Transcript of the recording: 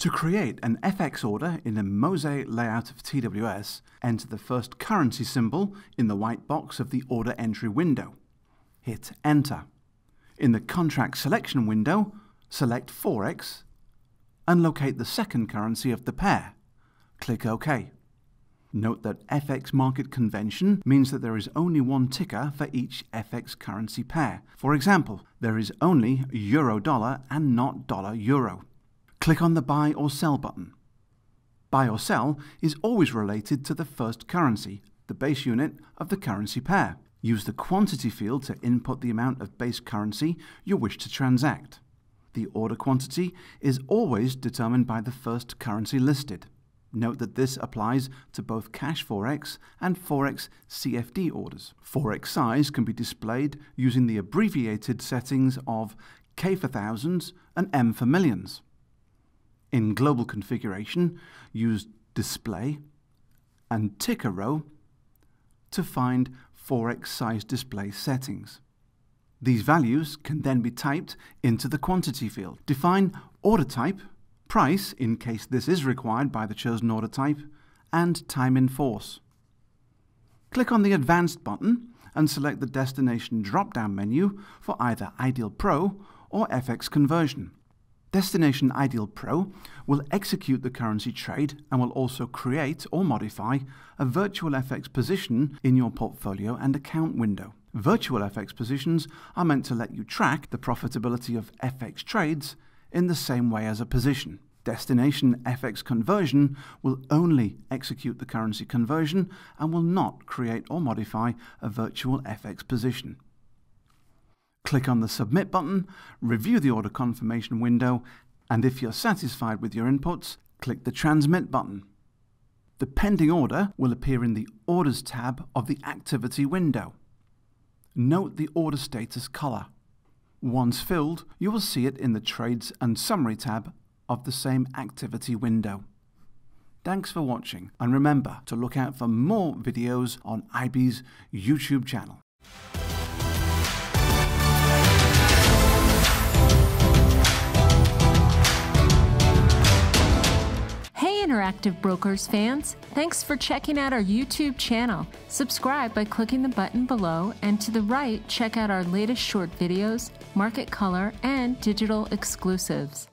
To create an FX order in a mosaic layout of TWS, enter the first currency symbol in the white box of the order entry window. Hit Enter. In the contract selection window, select Forex and locate the second currency of the pair. Click OK. Note that FX market convention means that there is only one ticker for each FX currency pair. For example, there is only euro dollar and not dollar euro. Click on the buy or sell button. Buy or sell is always related to the first currency, the base unit of the currency pair. Use the quantity field to input the amount of base currency you wish to transact. The order quantity is always determined by the first currency listed. Note that this applies to both cash Forex and Forex CFD orders. Forex size can be displayed using the abbreviated settings of K for thousands and M for millions. In global configuration, use display and ticker row to find Forex size display settings. These values can then be typed into the quantity field. Define order type price in case this is required by the chosen order type, and time in force. Click on the Advanced button and select the destination drop-down menu for either Ideal Pro or FX conversion. Destination Ideal Pro will execute the currency trade and will also create or modify a virtual FX position in your portfolio and account window. Virtual FX positions are meant to let you track the profitability of FX trades in the same way as a position. Destination FX conversion will only execute the currency conversion and will not create or modify a virtual FX position. Click on the Submit button, review the order confirmation window, and if you're satisfied with your inputs, click the Transmit button. The pending order will appear in the Orders tab of the Activity window. Note the order status color. Once filled, you will see it in the Trades and Summary tab of the same activity window. Thanks for watching and remember to look out for more videos on IB's YouTube channel. Brokers fans, thanks for checking out our YouTube channel. Subscribe by clicking the button below, and to the right, check out our latest short videos, market color, and digital exclusives.